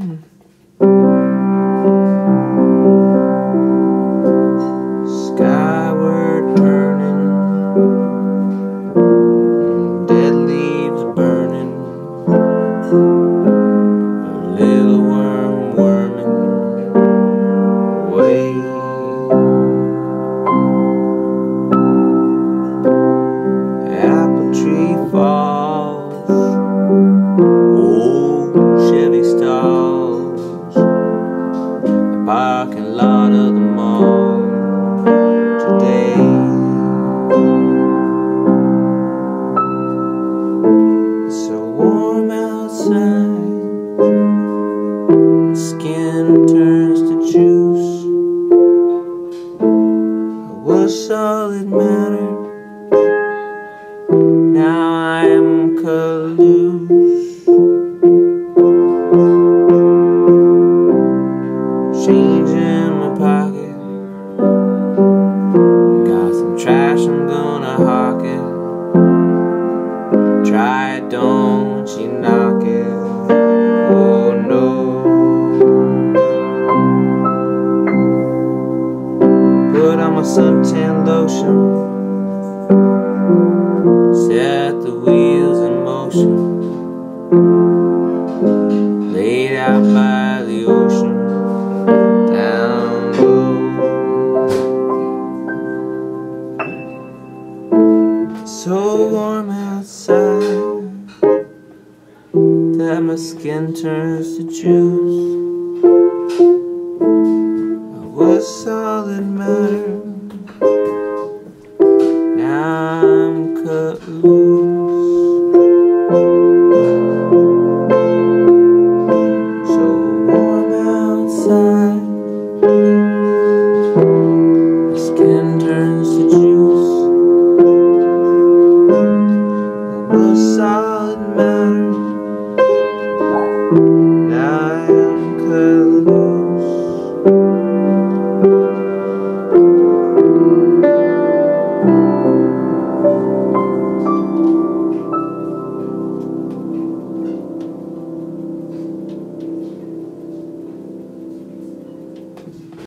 Skyward of the mall today. It's so warm outside, skin turns to juice. I was solid matter. Now I am caloose. Some I'm gonna hawk it. Try it, don't you knock it. Oh no. Put on my suntan lotion. Set the wheels in motion. So warm outside that my skin turns to juice. de luz.